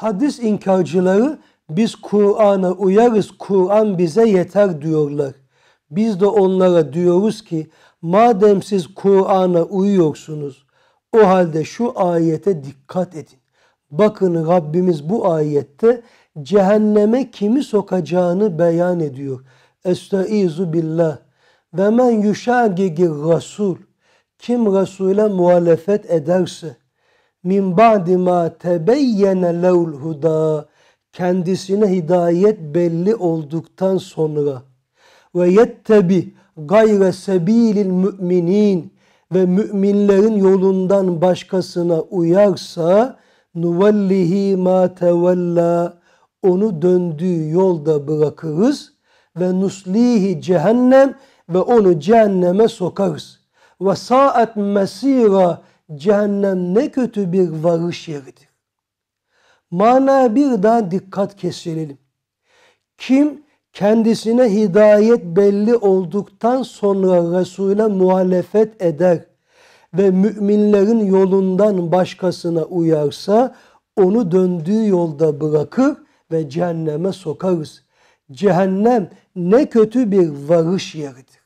Hadis inkarcıları biz Kur'an'a uyarız, Kur'an bize yeter diyorlar. Biz de onlara diyoruz ki madem siz Kur'an'a uyuyorsunuz o halde şu ayete dikkat edin. Bakın Rabbimiz bu ayette cehenneme kimi sokacağını beyan ediyor. Estaizu billah. Ve men yuşagigir rasul. Kim Resul'e muhalefet ederse min ba'di ma tebeyyene levl huda kendisine hidayet belli olduktan sonra ve yettebi gayre sebilil müminin ve müminlerin yolundan başkasına uyarsa nuvallihi ma tevella onu döndüğü yolda bırakırız ve nuslihi cehennem ve onu cehenneme sokarız. Ve saat mesira cehennem ne kötü bir varış yeridir. Mana bir daha dikkat kesilelim. Kim kendisine hidayet belli olduktan sonra Resul'e muhalefet eder ve müminlerin yolundan başkasına uyarsa onu döndüğü yolda bırakır ve cehenneme sokarız. Cehennem ne kötü bir varış yeridir.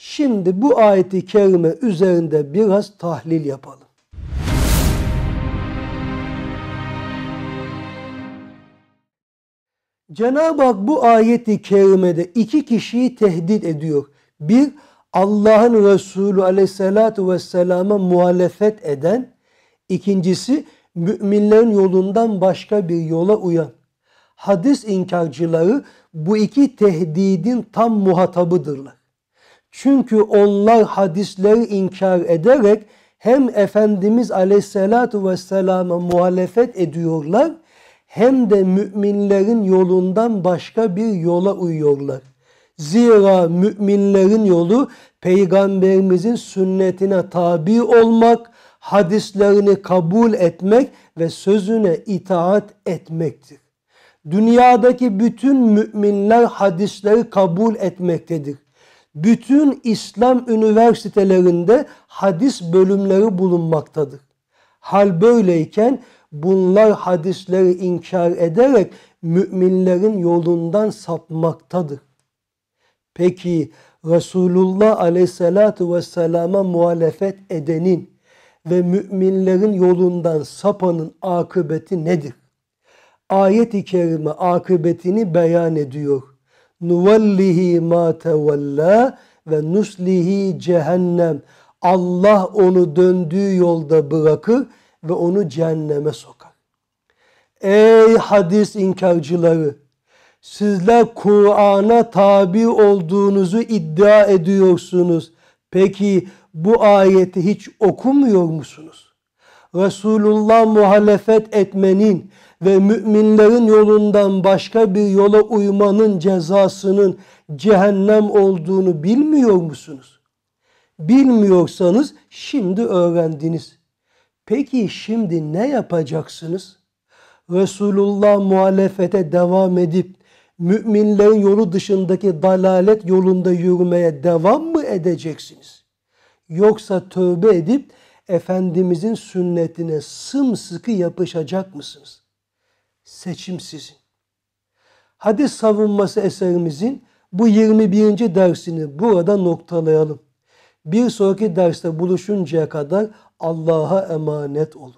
Şimdi bu ayeti kerime üzerinde biraz tahlil yapalım. Cenab-ı Hak bu ayeti kerimede iki kişiyi tehdit ediyor. Bir, Allah'ın Resulü aleyhissalatu vesselama muhalefet eden. ikincisi müminlerin yolundan başka bir yola uyan. Hadis inkarcıları bu iki tehdidin tam muhatabıdırlar. Çünkü onlar hadisleri inkar ederek hem Efendimiz aleyhissalatu vesselama muhalefet ediyorlar hem de müminlerin yolundan başka bir yola uyuyorlar. Zira müminlerin yolu peygamberimizin sünnetine tabi olmak, hadislerini kabul etmek ve sözüne itaat etmektir. Dünyadaki bütün müminler hadisleri kabul etmektedir. Bütün İslam üniversitelerinde hadis bölümleri bulunmaktadır. Hal böyleyken bunlar hadisleri inkar ederek müminlerin yolundan sapmaktadır. Peki Resulullah aleyhissalatu vesselama muhalefet edenin ve müminlerin yolundan sapanın akıbeti nedir? Ayet-i kerime akıbetini beyan ediyor. Nuvallihi ma tevella ve nuslihi cehennem. Allah onu döndüğü yolda bırakır ve onu cehenneme sokar. Ey hadis inkarcıları! Sizler Kur'an'a tabi olduğunuzu iddia ediyorsunuz. Peki bu ayeti hiç okumuyor musunuz? Resulullah muhalefet etmenin ve müminlerin yolundan başka bir yola uymanın cezasının cehennem olduğunu bilmiyor musunuz? Bilmiyorsanız şimdi öğrendiniz. Peki şimdi ne yapacaksınız? Resulullah muhalefete devam edip müminlerin yolu dışındaki dalalet yolunda yürümeye devam mı edeceksiniz? Yoksa tövbe edip Efendimizin sünnetine sımsıkı yapışacak mısınız? Seçim sizin. Hadis savunması eserimizin bu 21. dersini burada noktalayalım. Bir sonraki derste buluşuncaya kadar Allah'a emanet olun.